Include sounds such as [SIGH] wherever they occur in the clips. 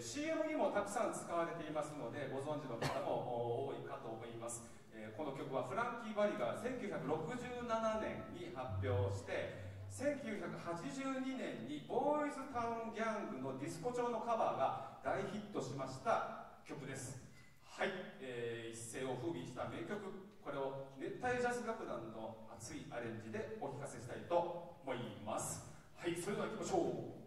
CM にもたくさん使われていますのでご存知の方も多いかと思います、えー、この曲はフランキー・バリが1967年に発表して1982年にボーイズタウンギャングのディスコ調のカバーが大ヒットしました曲です。はい、えー、一世を風靡した名曲。これを熱帯ジャズ楽団の熱いアレンジでお聴かせしたいと思います。はい。それでは行きましょう。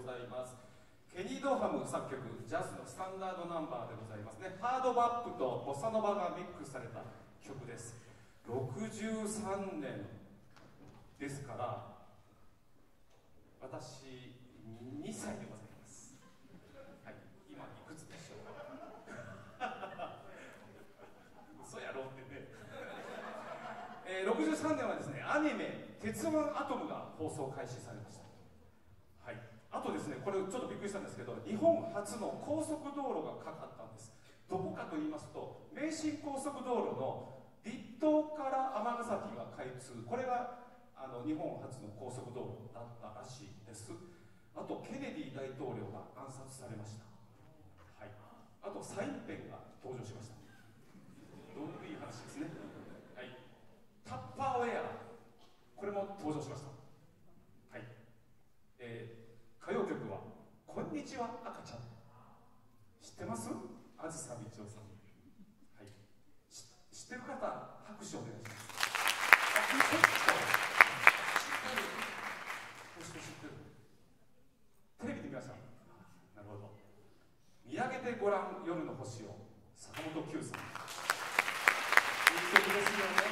ございます。ケニー・ドーハム作曲ジャズのスタンダードナンバーでございますね。ハードバップとボサノバがミックスされた曲です。63年ですから私2歳でございます。はい今いくつでしょうか。嘘やろってね、えー、63年はですねアニメ「鉄腕アトム」が放送開始されました。あとですねこれちょっとびっくりしたんですけど日本初の高速道路がかかったんです。どこかと言いますと名神高速道路の立東から尼崎が開通。これがあの日本初の高速道路だったらしいです。あとケネディ大統領が暗殺されました、はい、あとサインペンが登場しました。どういういい話ですね、はい、タッパーウェア。これも登場しました。はい、えー、歌謡曲は「こんにちは赤ちゃん」知ってます？あずさみちおさん。ってる方拍手お願いします。テレビで見ましたなるほど。見上げてごらん夜の星を坂本九さん。いい曲ですよね。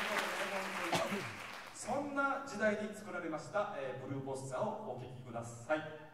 そんな時代に作られました、えー、ブルーポスターをお聴きください。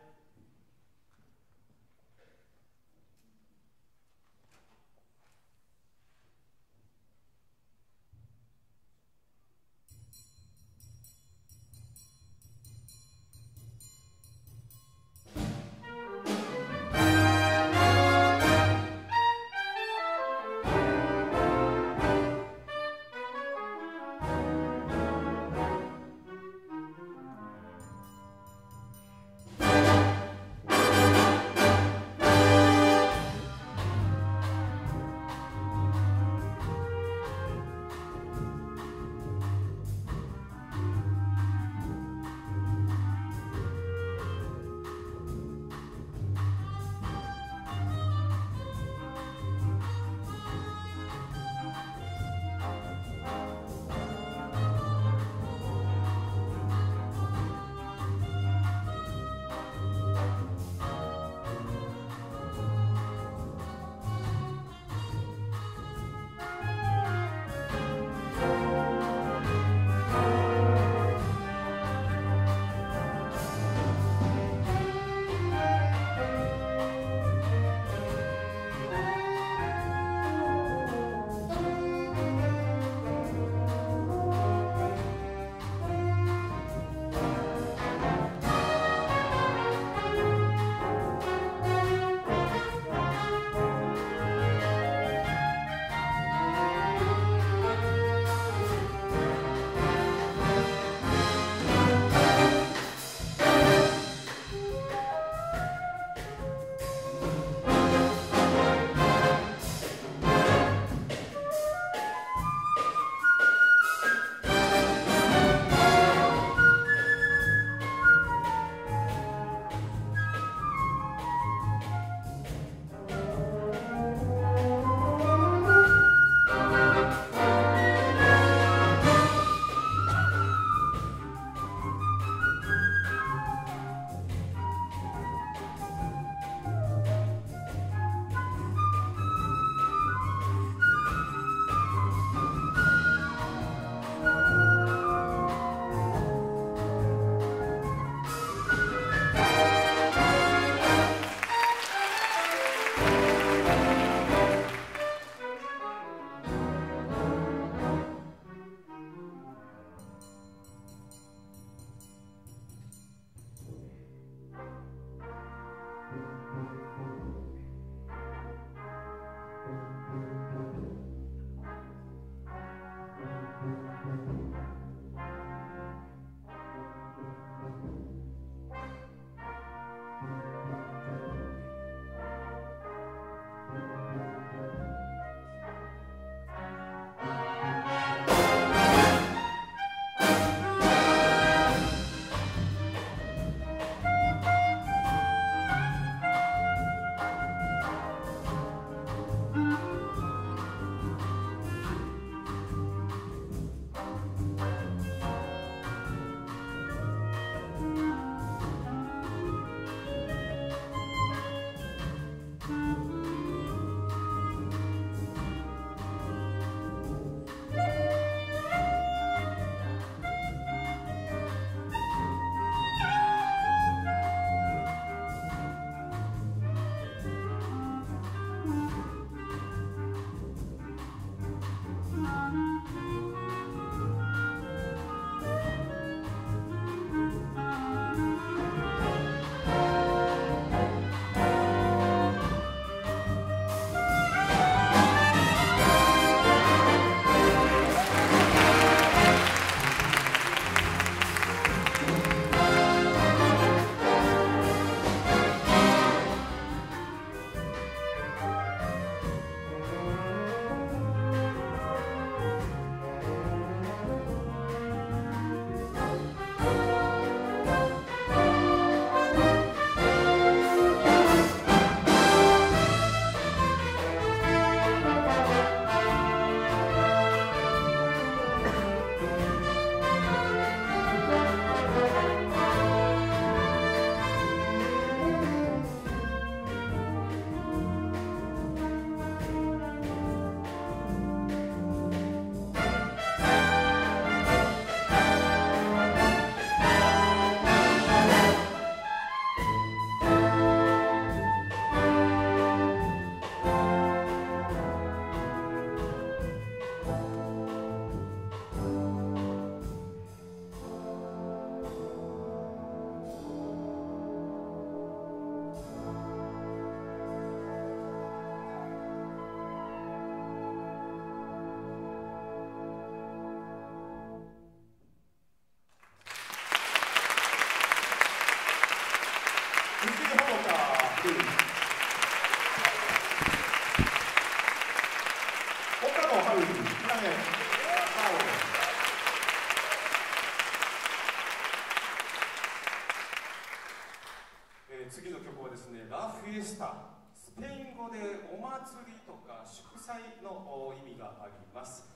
祭りとか祝祭の意味があります。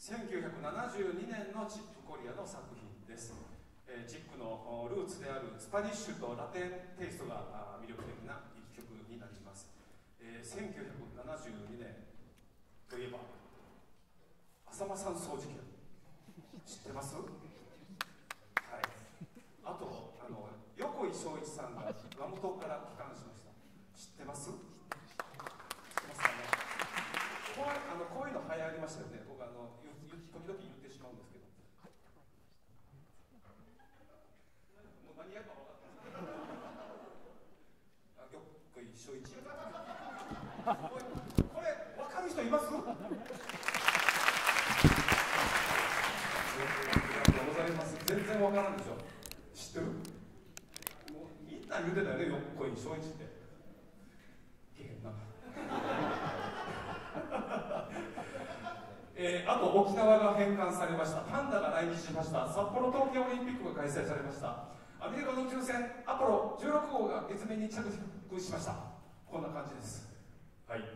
1972年のチップコリアの作品です、え、チックのルーツであるスパニッシュとラテンテイストが魅力的な一曲になります、えー、1972年といえば浅間山荘事件。知ってます？はい。あとあの横井庄一さんが熊本から帰還しました。知ってます知ってますかねこうあのこういうの流行りましたよね。僕あの時々言ってしまうんですけど。もう何やるか分かったあ横井庄一人います？ありがとうございます。全然わからんでしょ。知ってる？もうみんな言うてたよね。よっこい正一ってけへんなえー、あと沖縄が返還されました。パンダが来日しました。札幌冬季オリンピックが開催されました。アメリカの宇宙船アポロ16号が月面に着陸しました。こんな感じです。はい。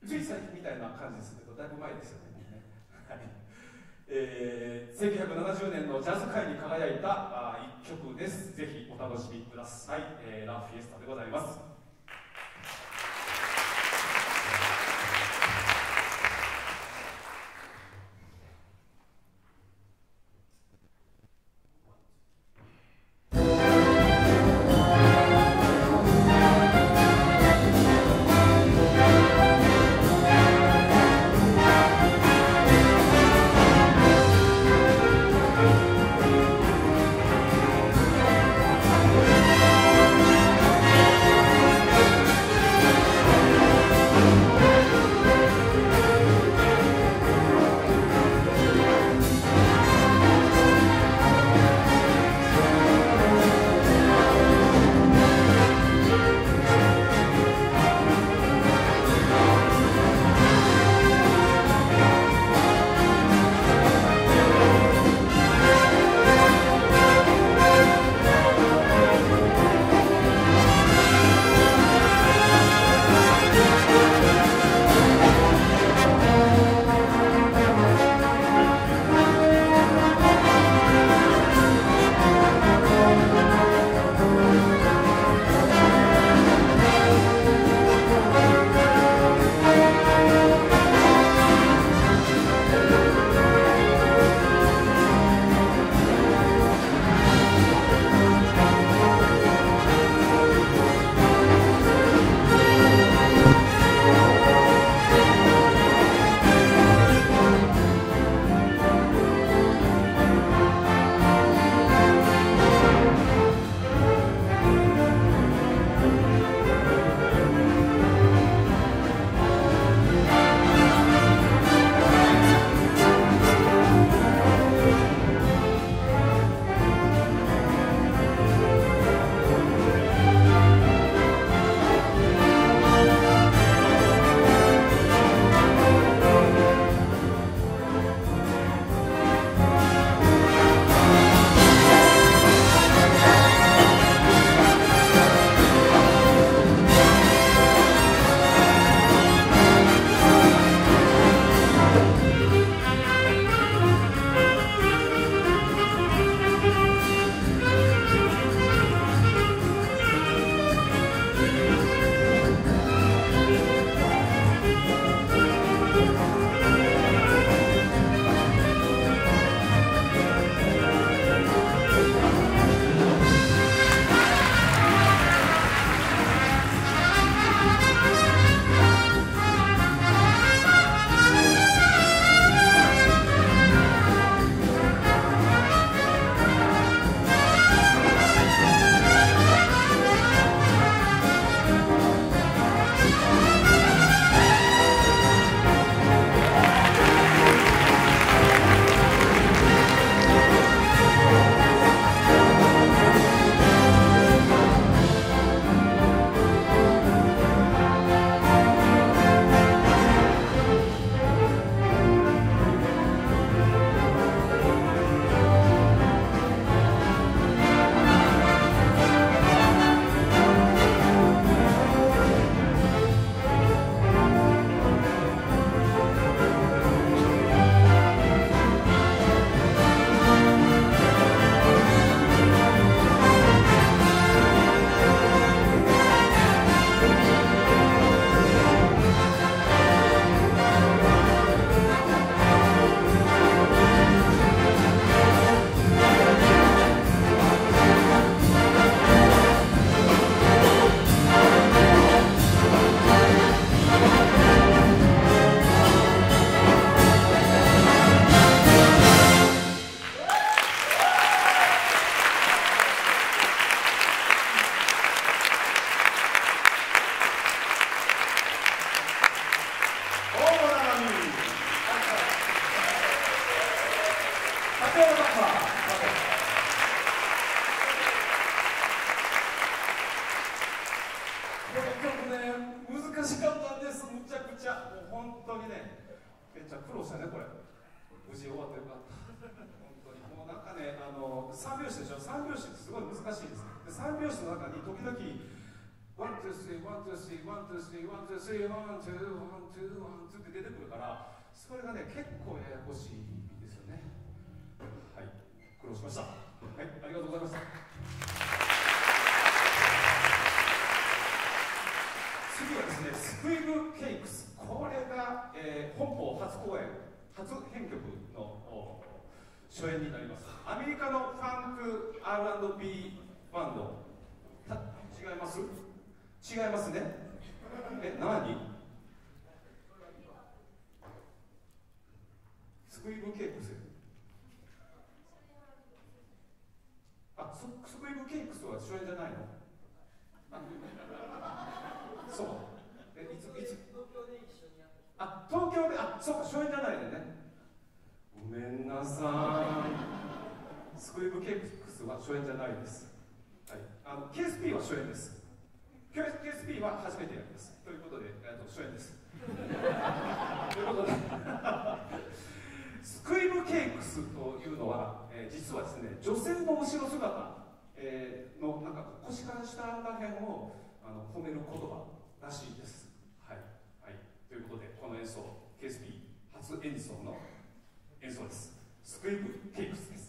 つい最近みたいな感じですけどだいぶ前ですよね、はい。えー、1970年のジャズ界に輝いたあ一曲です。ぜひお楽しみください、えー、ラ・フィエスタでございます。難しかったんですむちゃくちゃ。もう本当にね。めっちゃ苦労したねこれ。無事終わってよかった。本当に。もうなんかねあの三拍子でしょ？三拍子ってすごい難しいですで三拍子の中に時々 one two three one two three one two three one two three one two one two one two って出てくるからそれがね結構ややこしいですよね。はい。苦労しました。はいありがとうございました。スクイブケイクス。これが、えー、本邦初公演、初編曲の初演になります。アメリカのファンク R&B バンド。違います？違いますねえ何？スクイブケイクスあススクイブケイクスは初演じゃないの？そうえいついつあ東京であそうか初演じゃないでねごめんなさいスクイブケイクスは初演じゃないですはいあの KSP は初演です QSP は初めてやります。ということで、えー、と初演です。ということで、スクイムケイクスというのは、えー、実はですね、女性の後ろ姿、えー、のなんか腰から下ら辺をあの褒める言葉らしいです。ということで、この演奏、KSP 初演奏の演奏です。スクープケイクスです。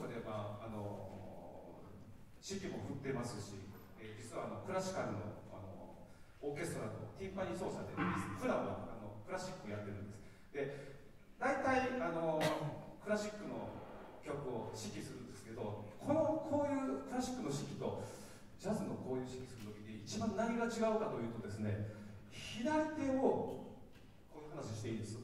私いろんなところで、まあ、あの指揮も振ってますし、えー、実はあのクラシカルのあのオーケストラのティンパニー奏者で普段はあのクラシックやってるんです。で大体あのクラシックの曲を指揮するんですけどこのこういうクラシックの指揮とジャズのこういう指揮する時に一番何が違うかというとですね左手をこういう話していいです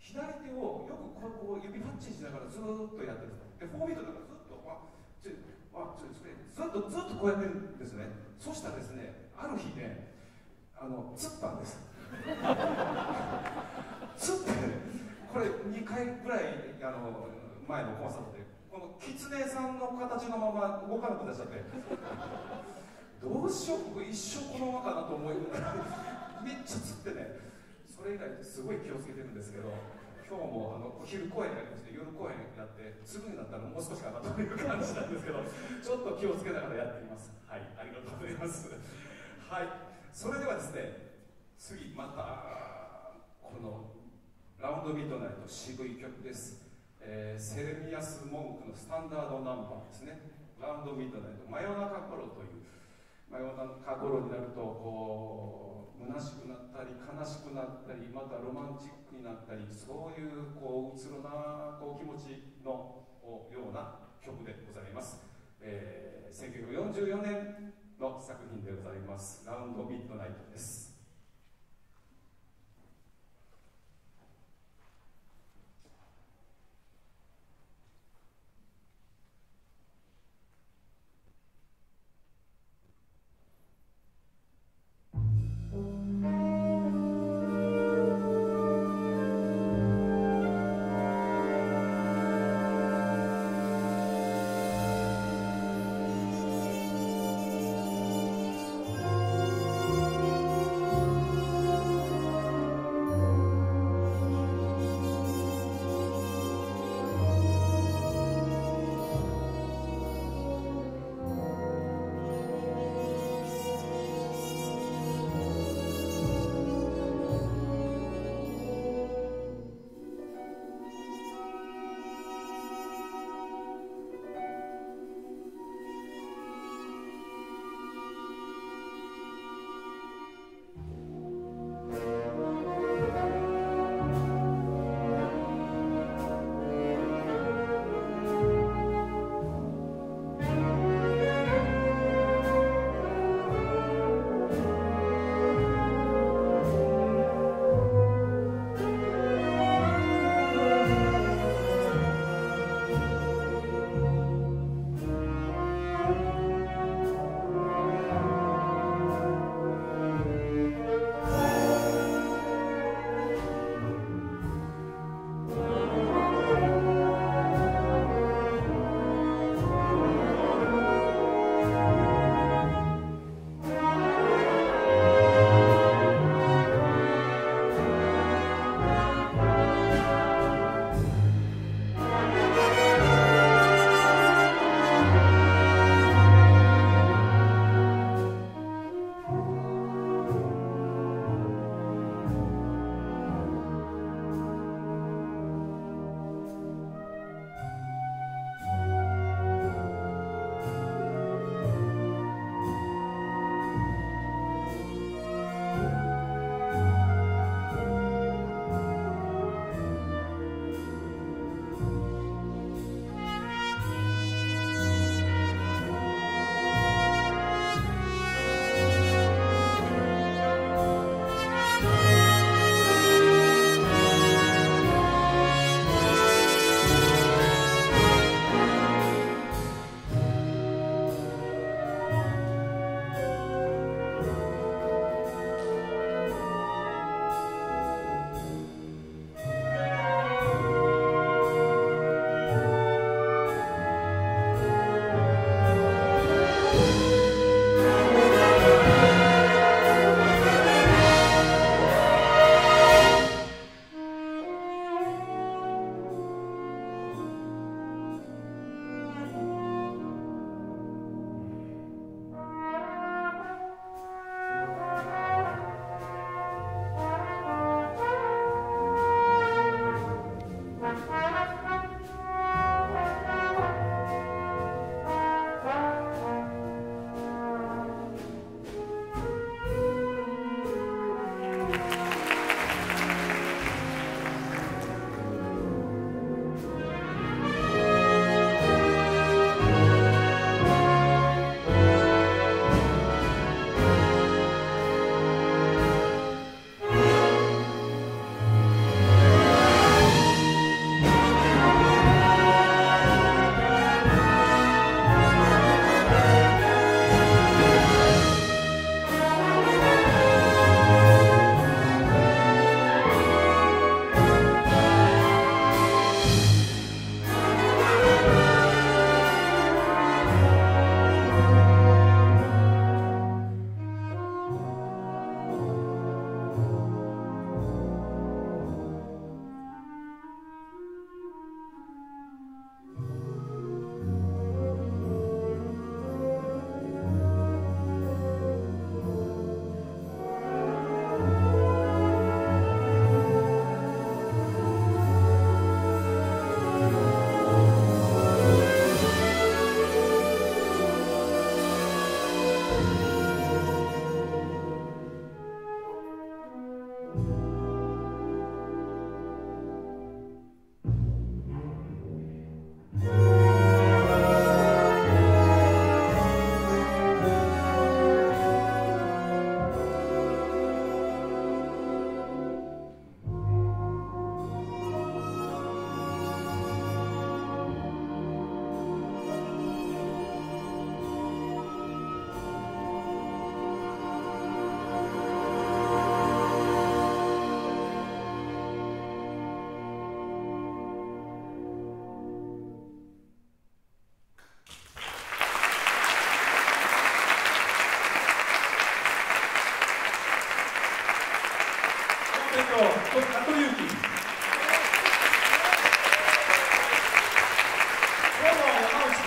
左手をよくこう指パッチンしながらずっとやってるんです。で4ビートだかずっとわちょわちょずっとずっとこうやってるんですね。そしたらですねある日ねあのつったんです。[LAUGHS] つってこれ2回ぐらいあの前のコンサートでこの狐さんの形のまま動かなくなっちゃって。どうしよう一生このままかなと思いながらめっちゃつってね。それ以外すごい気をつけてるんですけど。今日もあのお昼公演やりまして夜公演やってすぐになったらもう少しかなという感じなんですけど [LAUGHS] ちょっと気をつけながらやっています。はい。ありがとうございます。はい。それではですね次またこのラウンドミッドナイト渋い曲です、えー、セレミアス・モンクのスタンダードナンバーですね。ラウンドミッドナイト真夜中頃という真夜中頃になるとこう虚しくなったり悲しくなったりまたロマンチックになったりそういうこううつろなこう気持ちのような曲でございます、えー、1944年の作品でございます「ラウンドミッドナイト」です。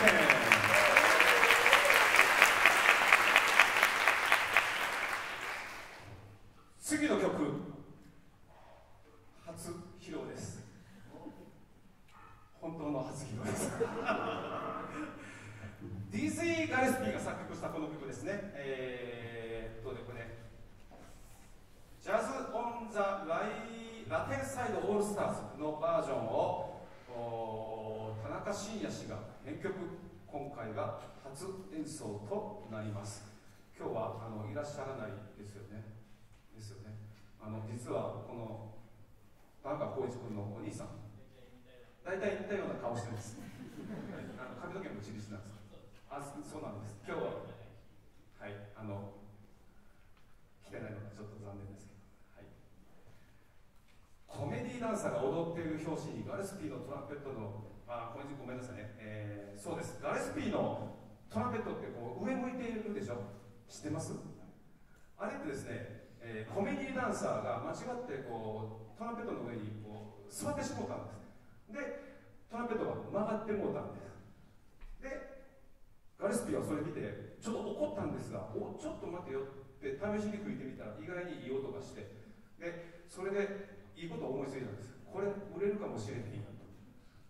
山内です次の曲初披露です本当の初披露です DC ガレスピーが作曲したこの曲ですねえー、っとねこれね Jazz on the ラ Latin Side All Stars のバージョンを田中伸也氏が編曲今回が初演奏となります今日はあのいらっしゃらないですよねですよねあの実はこの田中浩一君のお兄さん。大体似たような顔してます。あの髪の毛もチリチなんです。あそうなんです。今日ははい。あの来てないのがちょっと残念ですけど、はい、コメディーダンサーが踊っている表紙にガレスピーのトランペットのあごめんなさいね、えー、そうです。ガレスピーのトランペットってこう上向いているでしょ。知ってます？あれってですね、えー、コメディーダンサーが間違ってこうトランペットの上にこう座ってしもうたんです。でトランペットが曲がってもうたんです。でガレスピーはそれ見てちょっと怒ったんですがおちょっと待てよって試しに吹いてみたら意外にいい音がして。でそれでいいことを思いついたんです。これ売れるかもしれへんやと。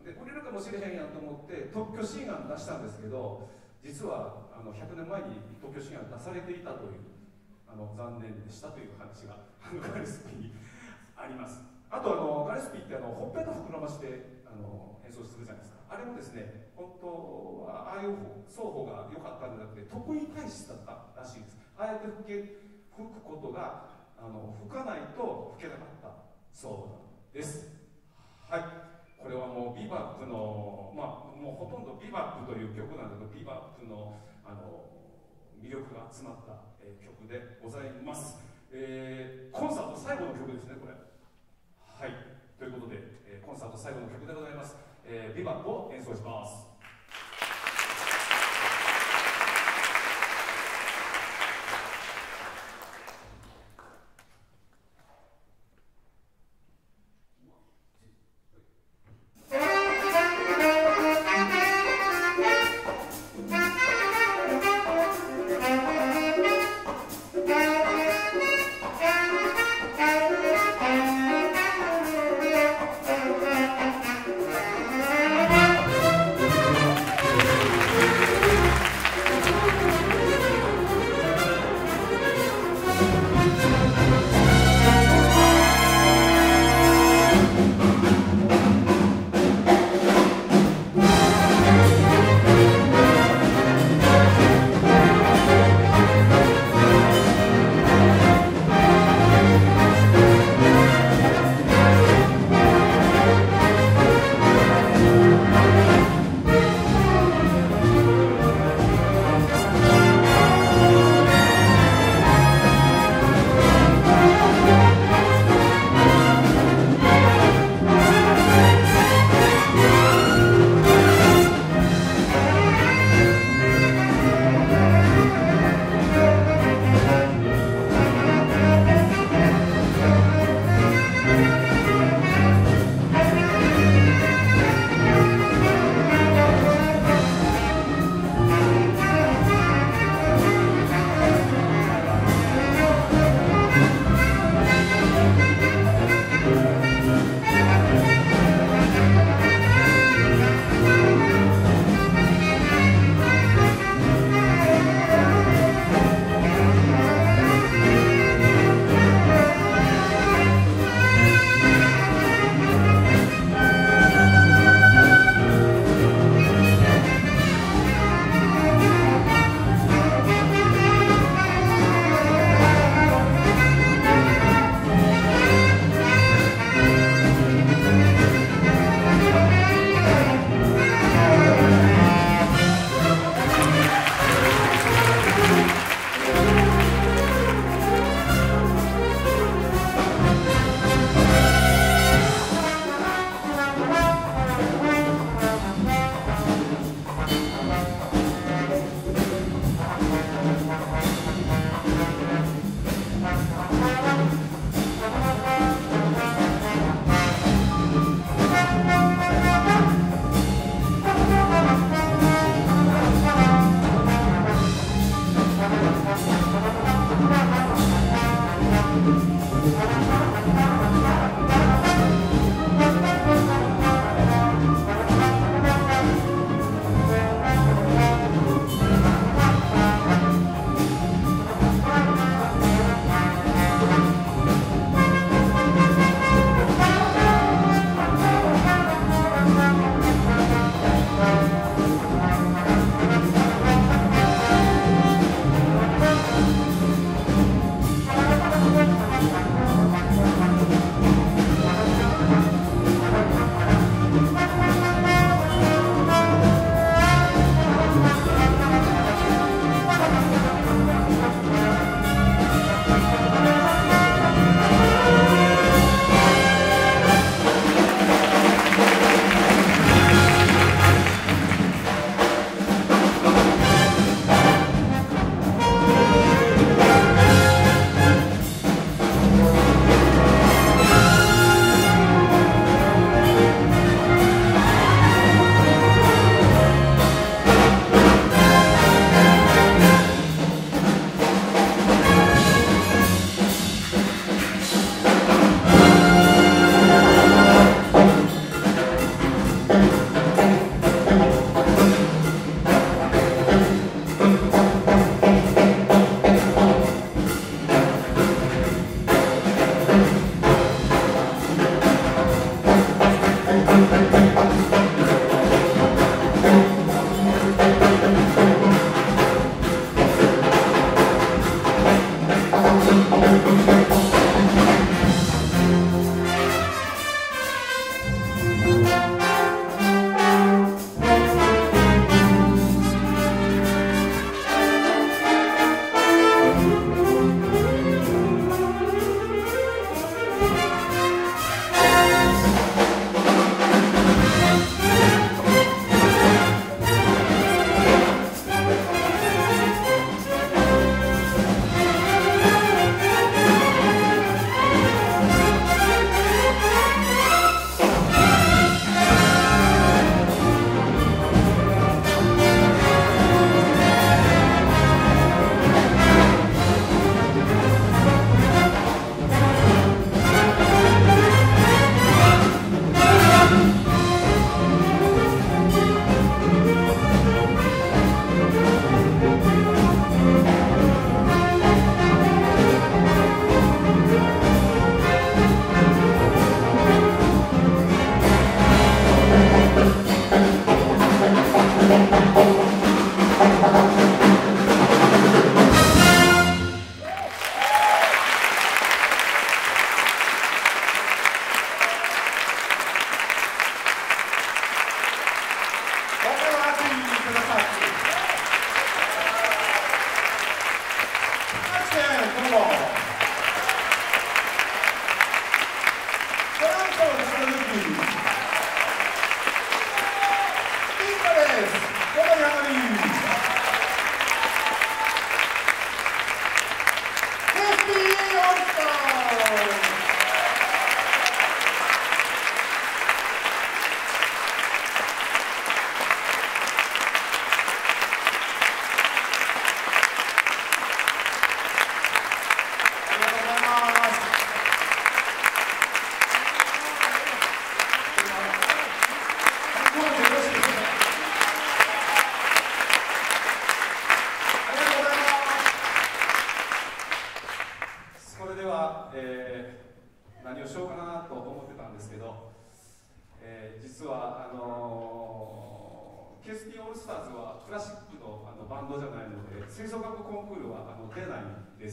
で売れるかもしれへんやと思って特許新案出したんですけど実はあの100年前に特許新案出されていたというあの残念でしたという話があのガレスピーにあります。あとあのガレスピーってあのほっぺた膨らましてあの演奏するじゃないですか。あれもですね本当はああいう双方が良かったんじゃなくて得意体質だったらしいです。ああやって吹け吹くことがあの吹かないと吹けなかった。そうです。はい。これはもうビバップのまあもうほとんどビバップという曲なんだけどビバップのあの魅力が詰まった、え、曲でございます、えー、コンサート最後の曲ですねこれ。はいということで、えー、コンサート最後の曲でございますえー、ビバップを演奏します。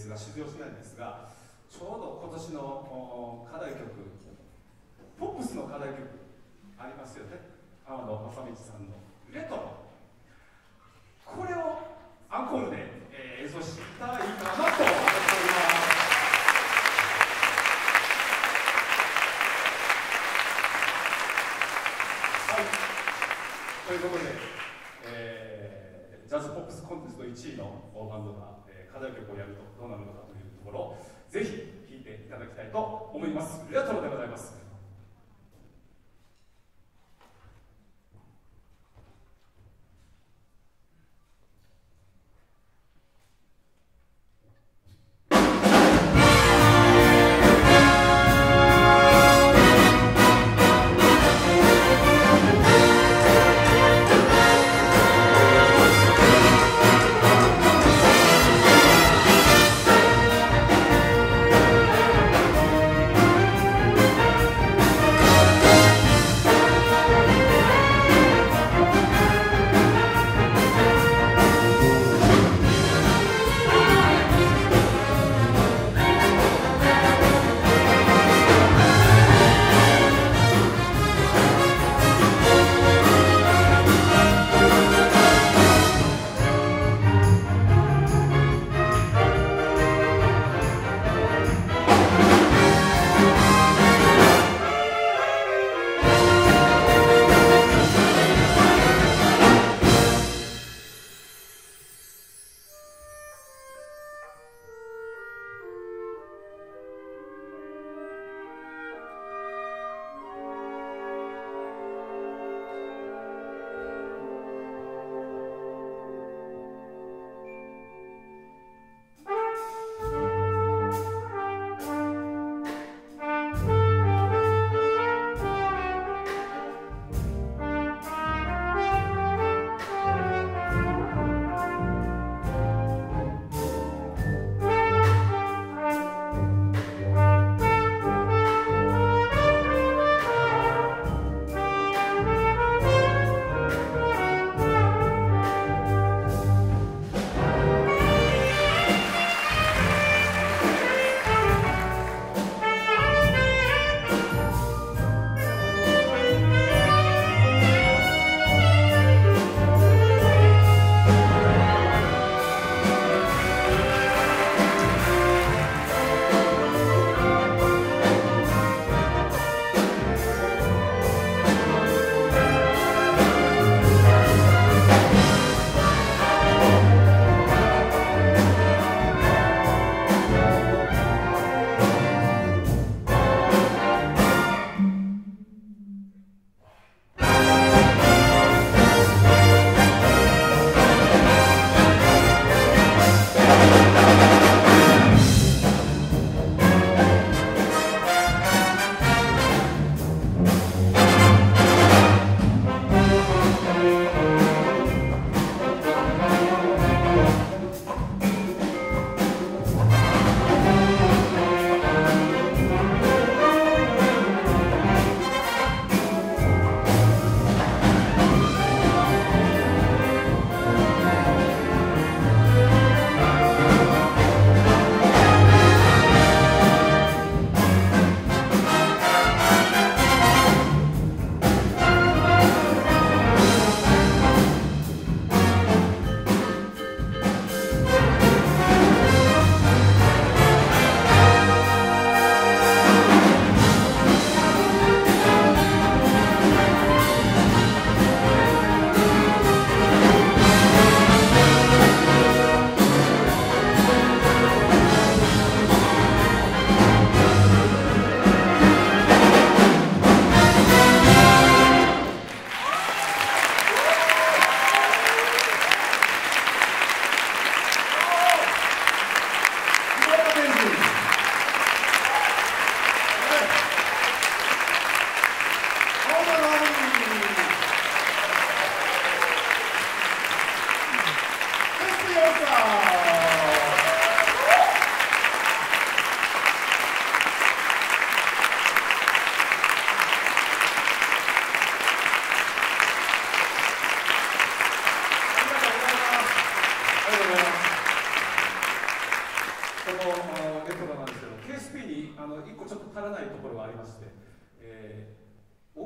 が出場しないんですがちょうど今年の課題曲ポップスの課題曲ありますよね。浜野正道さんの「レトロ」これをアンコールで、えー、演奏したらいいかなと思っております。ということで、えー、ジャズポップスコンテスト1位のバンドがえー、課題曲をやるとどうなるのかというところをぜひ聴いていただきたいと思います。ありがとうございます。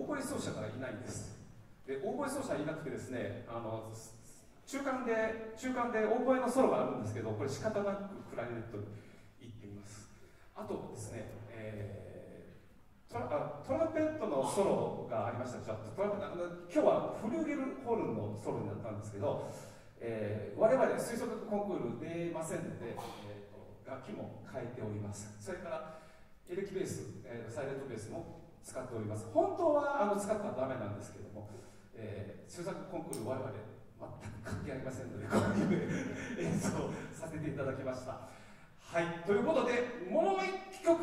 オーボエ奏者がいないんです。でオーボエ奏者いなくてですねあの中間で中間でオーボエのソロがあるんですけどこれ仕方なくクラリネットに行っています。あとですね、えー、トラあトランペットのソロがありました。トラ今日はフルーゲルホルンのソロになったんですけど、えー、我々吹奏楽コンクール出ませんので、えーと、楽器も変えております。それからエレキベース、えー、サイレントベースも使っております。本当はあの使ったらダメなんですけども、えー、吹奏楽コンクール我々全く関係ありませんのでこういう演奏させていただきました。はい。ということでもう一曲。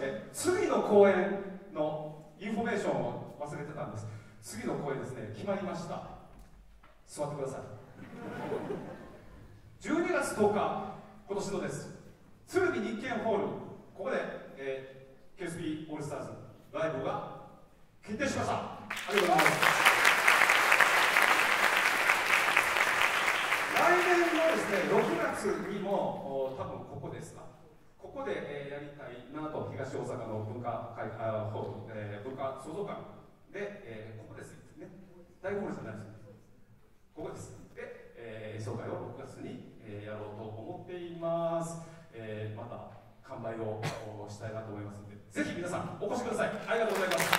して次の公演のインフォメーションを忘れてたんです。次の公演ですね決まりました。座ってください。12月10日今年のです。鶴見日建ホール。ここで、えー、KSB オールスターズライブが決定しました。ありがとうございます。来年のですね6月にも多分ここですか。ここで、えやりたいなと、東大阪の文化会あホール、えー、文化創造館で、えー、ここですね、大本じゃないです、ね、ここです。で、えー、紹介を6月に、えやろうと思っています。えまた完売をしたいなと思いますので、ぜひ皆さんお越しください。ありがとうございます。